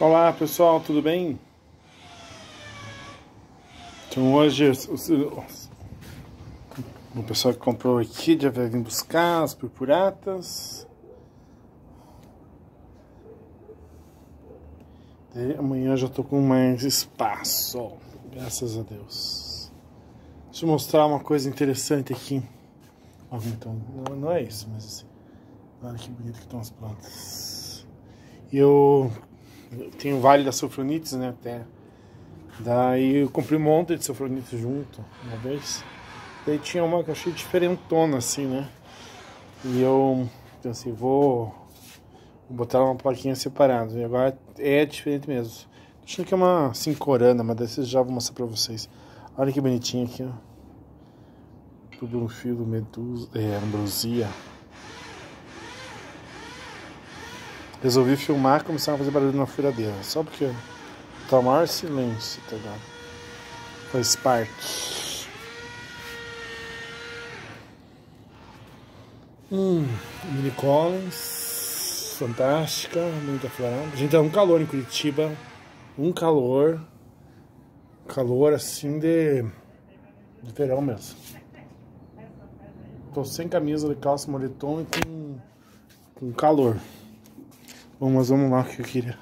Olá pessoal, tudo bem? Então hoje o pessoal que comprou aqui já vai vir buscar as purpuratas. E amanhã já tô com mais espaço, graças a Deus. Deixa eu mostrar uma coisa interessante aqui. Então, não, não é isso, mas assim, olha que bonito que estão as plantas. E eu tem o Vale das Sofronites, né, até. Daí eu comprei um monte de sofronites junto, uma vez. Daí tinha uma que eu achei diferentona, assim, né. E eu pensei, vou, vou botar uma plaquinha separada. E agora é diferente mesmo. Achando que é uma cincorana, mas desses já vou mostrar pra vocês. Olha que bonitinho aqui, ó. Tudo um fio do medusa, é, ambrosia. Resolvi filmar e começar a fazer barulho na furadeira. Só porque tá o maior silêncio, tá ligado? Faz parte. Hum, Mini Collins. Fantástica, muita florada. Gente, é um calor em Curitiba. Um calor. Calor assim de. de verão mesmo. Tô sem camisa de calça moletom e com, com calor. Bom, mas vamos lá que eu queria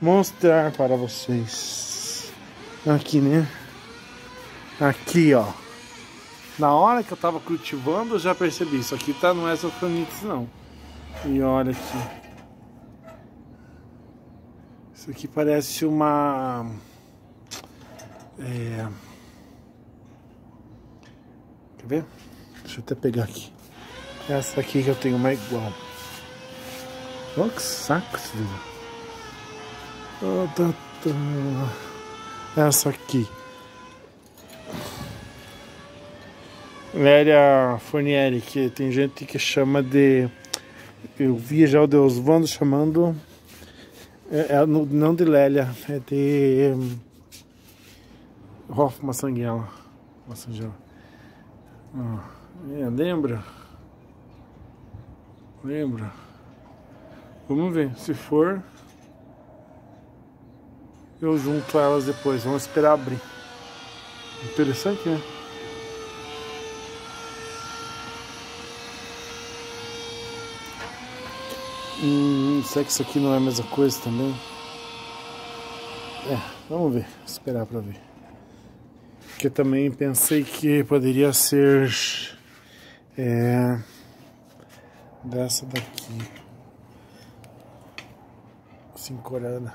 mostrar para vocês. Aqui, né? Aqui, ó. Na hora que eu tava cultivando, eu já percebi. Isso aqui tá, não é sofronites, não. E olha aqui. Isso aqui parece uma... É... Quer ver? Deixa eu até pegar aqui. Essa aqui que eu tenho uma igual. Olha que saco. Oh. Essa aqui. Lélia Fornieri, que tem gente que chama de. Eu vi já o Deus Vando chamando. É, é, não de Lélia, é de. Hoff Massanguela. Massanguela. Ah, é, lembra? Lembra? Vamos ver, se for eu junto elas depois, vamos esperar abrir. Interessante, né? Hum, será que isso aqui não é a mesma coisa também? É, vamos ver, esperar pra ver. Porque também pensei que poderia ser é, dessa daqui. Corana.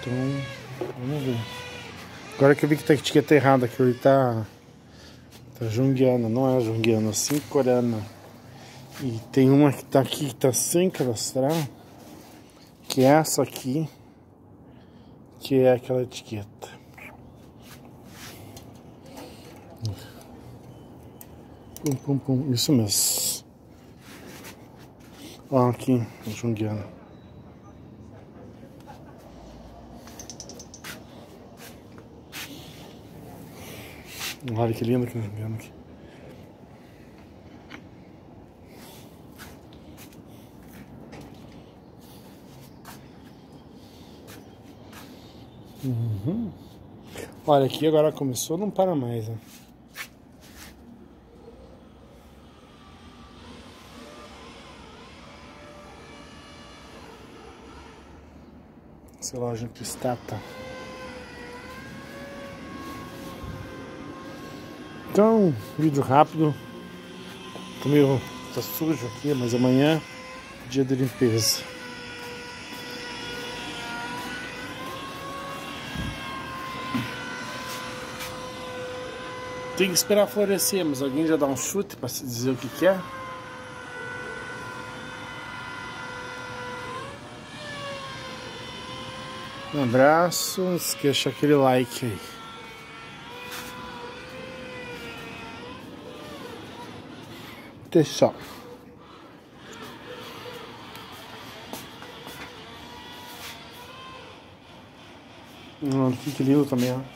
Então, vamos ver. Agora que eu vi que tá etiqueta errada, que ele tá. Tá junguiana, não é junguiana, é corana. E tem uma que tá aqui que tá sem cadastrar que é essa aqui, que é aquela etiqueta. Pum, pum, pum, isso mesmo. Ó, aqui, junguiana. Olha que lindo que junguiana aqui. Uhum. Olha, aqui agora começou, não para mais, né? Essa loja que estata. Então, vídeo rápido. Tô meio tá sujo aqui, mas amanhã dia de limpeza. Tem que esperar florescer, mas alguém já dá um chute para se dizer o que quer? Um abraço, esqueça aquele like aí. Até Hum, que lindo também, ó.